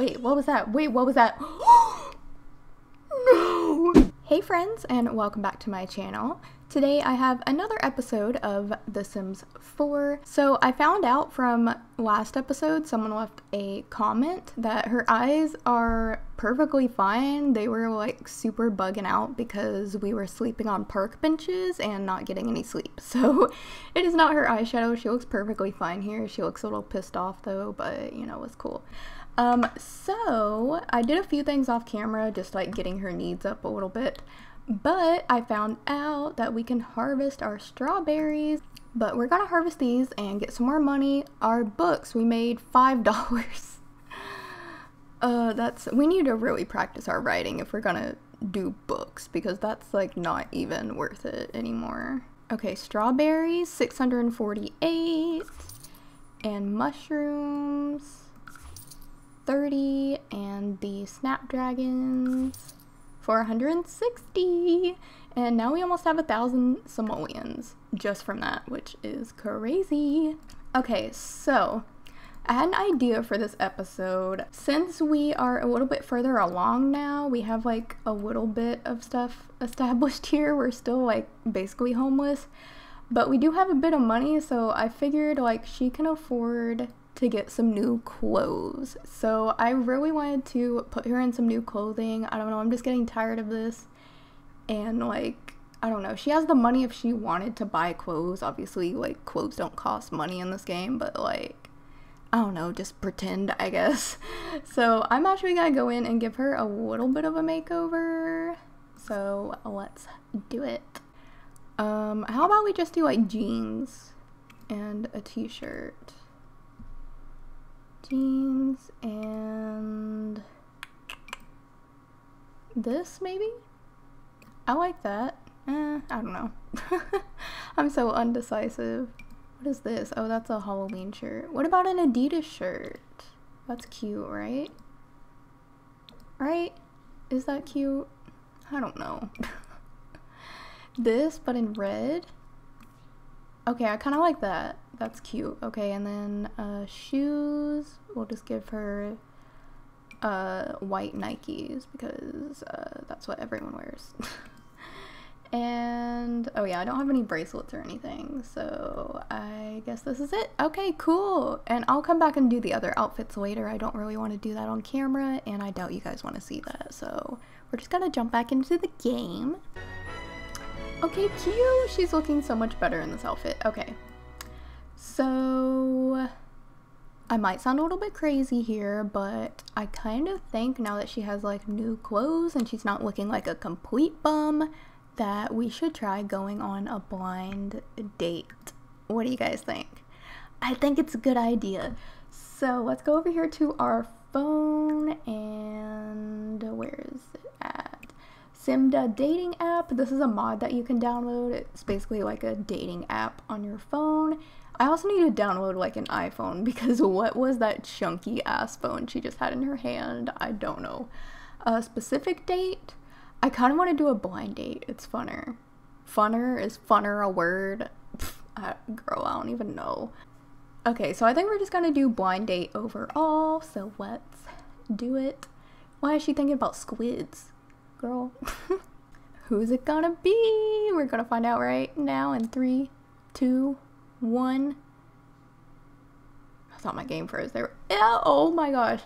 Wait, what was that? Wait, what was that? no! Hey friends, and welcome back to my channel. Today I have another episode of The Sims 4. So I found out from last episode, someone left a comment that her eyes are perfectly fine. They were like super bugging out because we were sleeping on park benches and not getting any sleep. So it is not her eyeshadow. She looks perfectly fine here. She looks a little pissed off though, but you know, it's cool. Um, so I did a few things off camera, just like getting her needs up a little bit. But I found out that we can harvest our strawberries, but we're gonna harvest these and get some more money. Our books, we made $5. uh, that's, we need to really practice our writing if we're gonna do books because that's like not even worth it anymore. Okay, strawberries, 648, and mushrooms, 30, and the snapdragons, 460 and now we almost have a thousand simoleons just from that which is crazy okay so I had an idea for this episode. Since we are a little bit further along now, we have like a little bit of stuff established here. We're still like basically homeless, but we do have a bit of money, so I figured like she can afford to get some new clothes. So I really wanted to put her in some new clothing. I don't know, I'm just getting tired of this. And like, I don't know, she has the money if she wanted to buy clothes. Obviously, like, clothes don't cost money in this game, but like, I don't know, just pretend, I guess. So I'm actually gonna go in and give her a little bit of a makeover. So let's do it. Um, how about we just do like jeans and a t-shirt? Jeans and this maybe? I like that. Eh, I don't know. I'm so undecisive. What is this? Oh, that's a Halloween shirt. What about an Adidas shirt? That's cute, right? Right? Is that cute? I don't know. this, but in red? Okay, I kind of like that. That's cute. Okay, and then uh, shoes. We'll just give her uh, white Nikes because uh, that's what everyone wears. and oh yeah, I don't have any bracelets or anything, so I guess this is it. Okay, cool. And I'll come back and do the other outfits later. I don't really want to do that on camera, and I doubt you guys want to see that. So we're just gonna jump back into the game. Okay, cute. She's looking so much better in this outfit. Okay. So, I might sound a little bit crazy here, but I kind of think now that she has like new clothes and she's not looking like a complete bum, that we should try going on a blind date. What do you guys think? I think it's a good idea. So let's go over here to our phone and where is it at? Simda dating app. This is a mod that you can download. It's basically like a dating app on your phone. I also need to download like an iPhone because what was that chunky ass phone she just had in her hand? I don't know. A specific date? I kind of want to do a blind date. It's funner. Funner is funner a word? Pfft, I, girl, I don't even know. Okay, so I think we're just gonna do blind date overall. So let's do it. Why is she thinking about squids? Girl. Who's it gonna be? We're gonna find out right now in three, two, one. I thought my game froze there. Oh my gosh.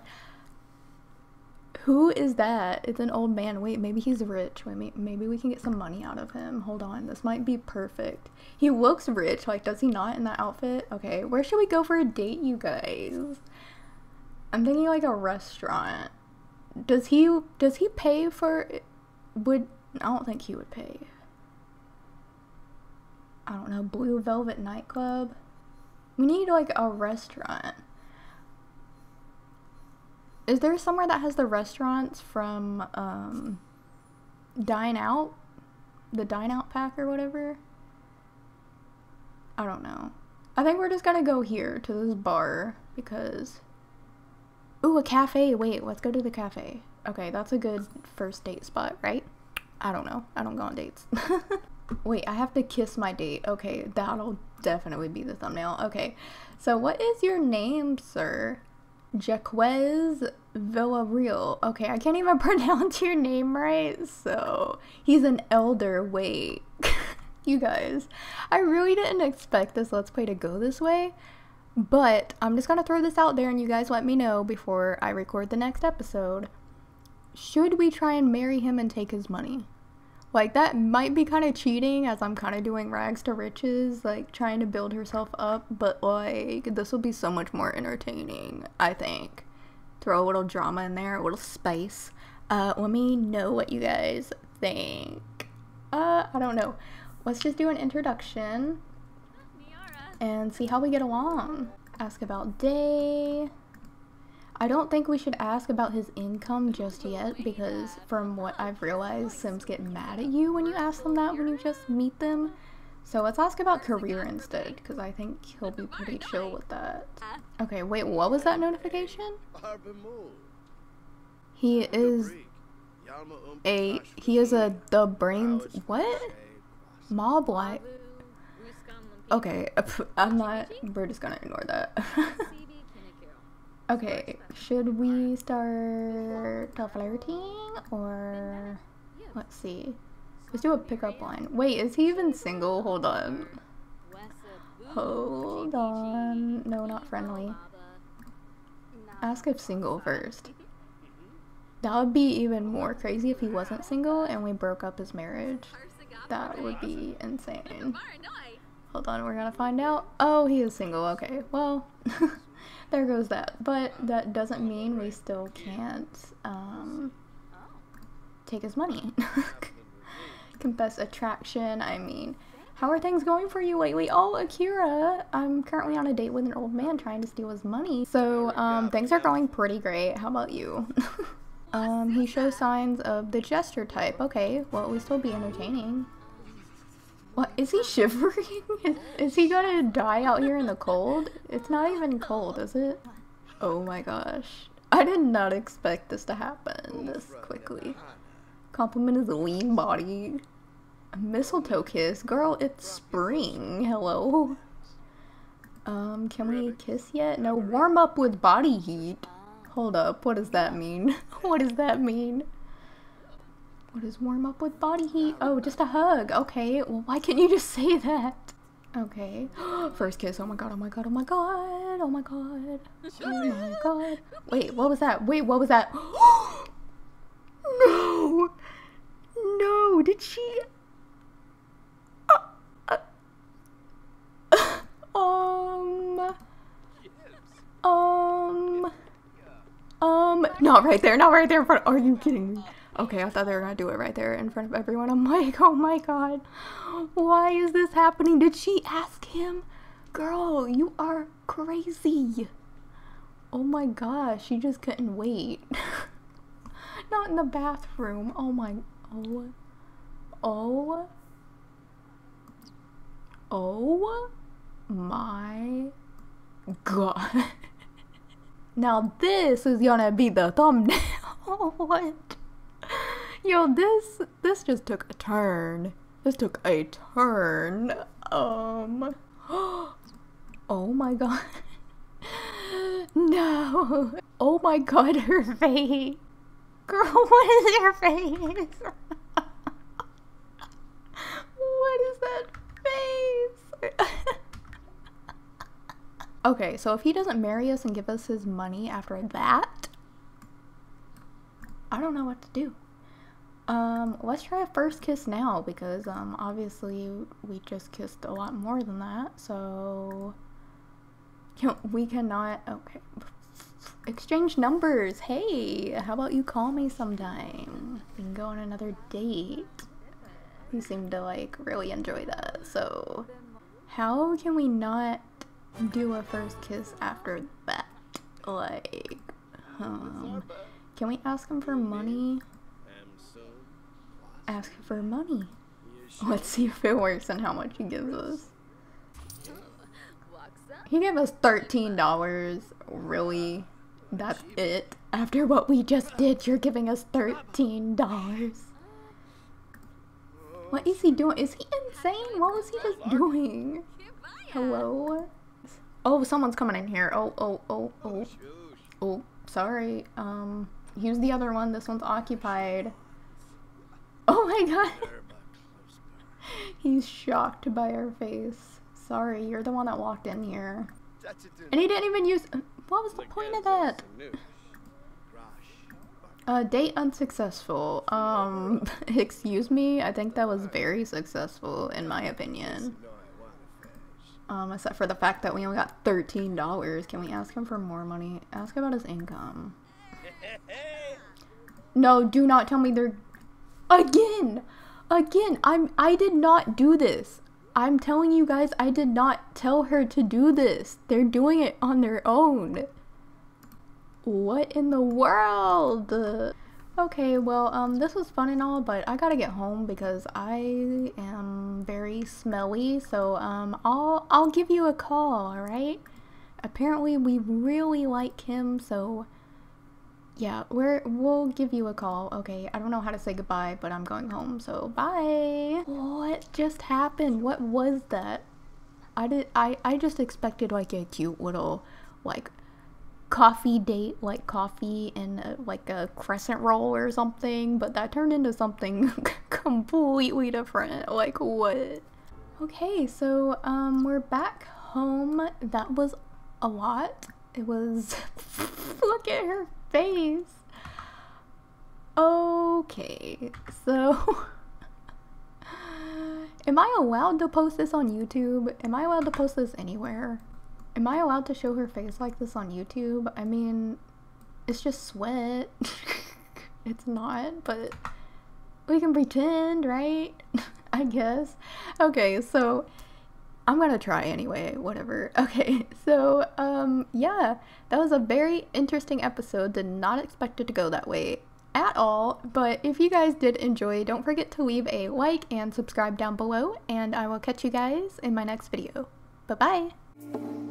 Who is that? It's an old man. Wait, maybe he's rich. Wait, maybe we can get some money out of him. Hold on. This might be perfect. He looks rich. Like, does he not in that outfit? Okay, where should we go for a date, you guys? I'm thinking like a restaurant does he does he pay for would I don't think he would pay. I don't know, Blue Velvet nightclub. We need like a restaurant. Is there somewhere that has the restaurants from um Dine Out? The Dine Out pack or whatever? I don't know. I think we're just gonna go here to this bar because Ooh, a cafe. Wait, let's go to the cafe. Okay, that's a good first date spot, right? I don't know. I don't go on dates. Wait, I have to kiss my date. Okay, that'll definitely be the thumbnail. Okay, so what is your name, sir? Jaquez Villarreal. Okay, I can't even pronounce your name right. So he's an elder. Wait, you guys, I really didn't expect this Let's Play to go this way. But I'm just gonna throw this out there and you guys let me know before I record the next episode. Should we try and marry him and take his money? Like that might be kind of cheating as I'm kind of doing rags to riches, like trying to build herself up, but like this will be so much more entertaining, I think. Throw a little drama in there, a little spice. Uh, let me know what you guys think. Uh, I don't know. Let's just do an introduction and see how we get along. Ask about day. I don't think we should ask about his income just yet because from what I've realized, Sims get mad at you when you ask them that when you just meet them. So let's ask about career instead because I think he'll be pretty chill with that. Okay, wait, what was that notification? He is a, he is a, the brains, what? Mob light. Okay, I'm not, we're just gonna ignore that. okay, should we start flirting or, let's see. Let's do a pickup line. Wait, is he even single? Hold on. Hold on. No, not friendly. Ask if single first. That would be even more crazy if he wasn't single and we broke up his marriage. That would be insane. Hold on, we're gonna find out. Oh, he is single. Okay, well, there goes that. But that doesn't mean we still can't um, take his money. Confess attraction. I mean, how are things going for you lately? Oh, Akira, I'm currently on a date with an old man trying to steal his money. So um, things are going pretty great. How about you? um, he shows signs of the jester type. Okay, well, least he'll be entertaining. What? Is he shivering? Is he gonna die out here in the cold? It's not even cold, is it? Oh my gosh. I did not expect this to happen this quickly. Compliment his lean body. A mistletoe kiss? Girl, it's spring. Hello? Um, can we kiss yet? No, warm up with body heat. Hold up, what does that mean? what does that mean? What is warm up with body heat? Oh, just a hug. Okay, well, why can't you just say that? Okay. First kiss. Oh my god, oh my god, oh my god, oh my god. Oh my god. Wait, what was that? Wait, what was that? no! No, did she? Uh, uh, um. Um. Um. Not right there, not right there in front. Are you kidding me? Okay, I thought they were gonna do it right there in front of everyone. I'm like, oh my god, why is this happening? Did she ask him? Girl, you are crazy. Oh my gosh, she just couldn't wait. Not in the bathroom. Oh my, oh, oh, oh my god. now this is gonna be the thumbnail. Oh what? Yo, this this just took a turn. This took a turn. Um. Oh my god. No. Oh my god, her face. Girl, what is your face? what is that face? okay, so if he doesn't marry us and give us his money after that, I don't know what to do. Um, let's try a first kiss now because um obviously we just kissed a lot more than that. So can, we cannot okay. Exchange numbers. Hey, how about you call me sometime? We can go on another date. You seem to like really enjoy that. So how can we not do a first kiss after that? Like, um, can we ask him for money? Ask for money. Let's see if it works and how much he gives us. He gave us $13. Really? That's it? After what we just did, you're giving us $13. What is he doing? Is he insane? What was he just doing? Hello? Oh, someone's coming in here. Oh, oh, oh, oh. Oh, sorry. Um, use the other one. This one's occupied. Oh my god. He's shocked by our face. Sorry, you're the one that walked in here. And he didn't even use. What was the point of that? Uh, date unsuccessful. Um, excuse me? I think that was very successful, in my opinion. Um, except for the fact that we only got $13. Can we ask him for more money? Ask about his income. No, do not tell me they're... Again! Again, I'm- I did not do this. I'm telling you guys, I did not tell her to do this. They're doing it on their own. What in the world? Okay, well, um, this was fun and all, but I gotta get home because I am very smelly. So, um, I'll I'll give you a call. All right. Apparently, we really like him, so yeah, we're we'll give you a call. Okay, I don't know how to say goodbye, but I'm going home. So bye. What just happened? What was that? I did. I I just expected like a cute little like coffee date like coffee and like a crescent roll or something but that turned into something completely different like what okay so um we're back home that was a lot it was look at her face okay so am i allowed to post this on youtube am i allowed to post this anywhere Am I allowed to show her face like this on YouTube? I mean, it's just sweat. it's not, but we can pretend, right? I guess. Okay, so I'm gonna try anyway, whatever. Okay, so, um, yeah, that was a very interesting episode. Did not expect it to go that way at all, but if you guys did enjoy, don't forget to leave a like and subscribe down below, and I will catch you guys in my next video. Bye bye!